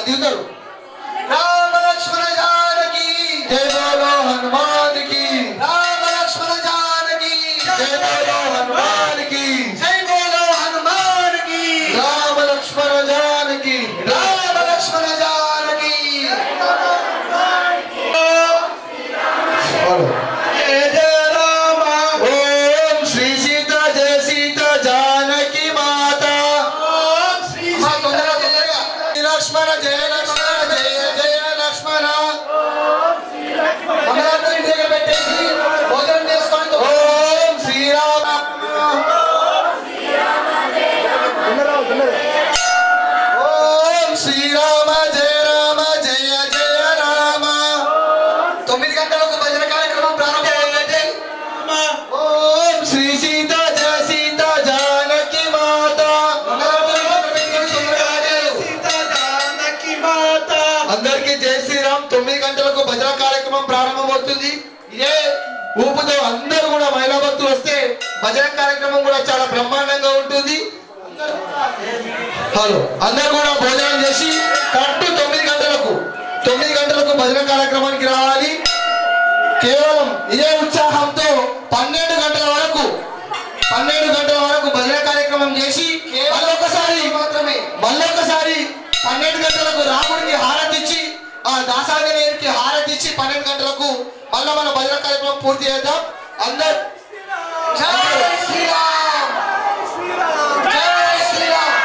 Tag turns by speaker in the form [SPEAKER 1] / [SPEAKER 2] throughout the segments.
[SPEAKER 1] જલ્દી ઉતારો
[SPEAKER 2] అందరికీ జై శ్రీరామ్. తొమ్మిది గంటలకు భజన కార్యక్రమం ప్రారంభమవుతుంది. ఇదే ఊపుతో అందరూ కూడా మహిళా భక్తులు వస్తే భజన కార్యక్రమం కూడా చాలా బ్రహ్మాండంగా ఉంటుంది. హలో అందరు కూడా భోజనం చేసి కరెక్ట్ తొమ్మిది గంటలకు తొమ్మిది గంటలకు భజన కార్యక్రమానికి రావాలి. కేవలం ఇదే ఉత్సాహంతో పన్నెండు గంటల వరకు పన్నెండు గంటల వరకు భజన కార్యక్రమం చేసి కేవలం ఒకసారి
[SPEAKER 1] మాత్రమే
[SPEAKER 2] మళ్ళొకసారి పన్నెండు గంటలకు రాముడికి హారతిచ్చి ఆ దాసాంజనేయుడికి హారతిచ్చి పన్నెండు గంటలకు మళ్ళా మన భజన కార్యక్రమం పూర్తి చేద్దాం. అందరు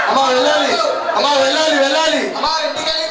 [SPEAKER 2] అమ్మా వెళ్ళాలి. అమ్మా వెళ్ళాలి వెళ్ళాలి.
[SPEAKER 1] అమ్మా
[SPEAKER 2] ఇంటికెళ్ళి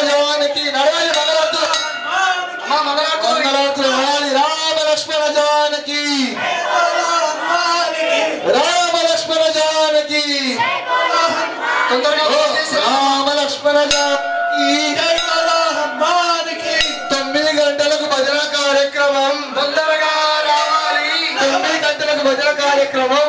[SPEAKER 2] జవానికి నడవాలి మగరాత్రు
[SPEAKER 1] మగరాత్రు
[SPEAKER 2] నడాలి
[SPEAKER 1] రామలక్ష్మణ
[SPEAKER 2] జవానికి. రామలక్ష్మణ జవానికి. రామలక్ష్మణ జవానికి. భజన కార్యక్రమం.
[SPEAKER 1] తొందరగా రావాలి.
[SPEAKER 2] తొమ్మిది గంటలకు భజన కార్యక్రమం.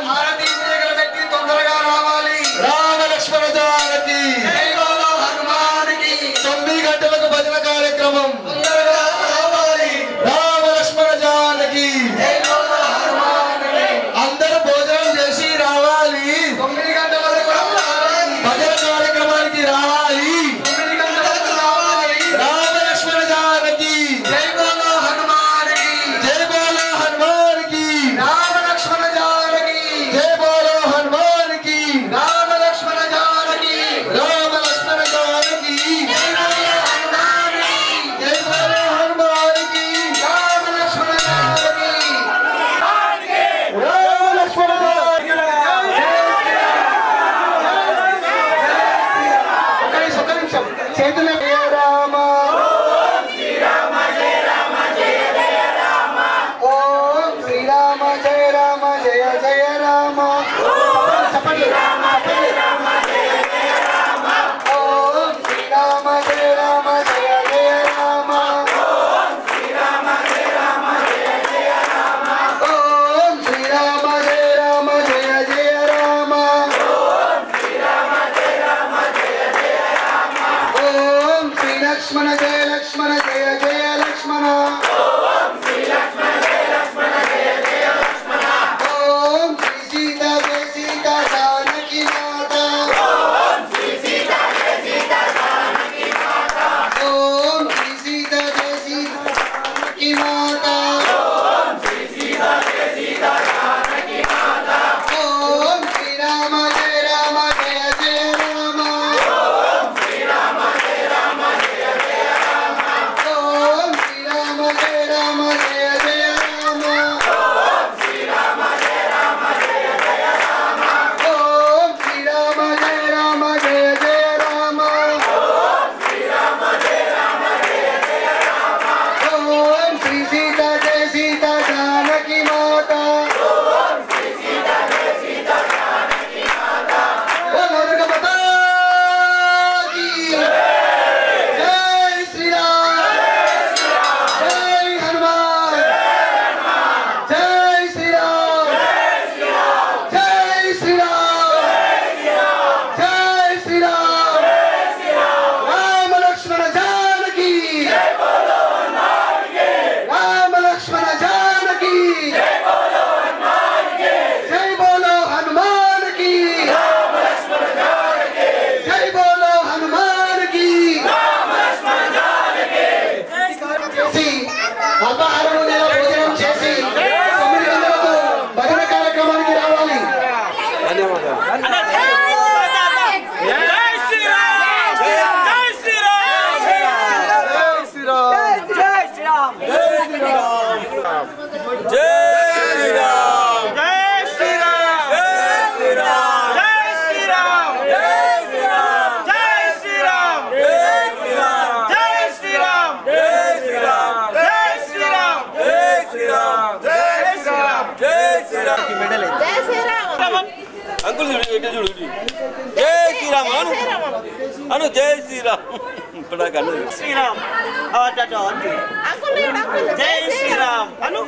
[SPEAKER 3] అంకుల్ చూడు జై శ్రీరామ్. అను అను జై శ్రీరామ్. ఇప్పుడు
[SPEAKER 4] శ్రీరామ్. అటు అటు అటు. జై శ్రీరామ్ అను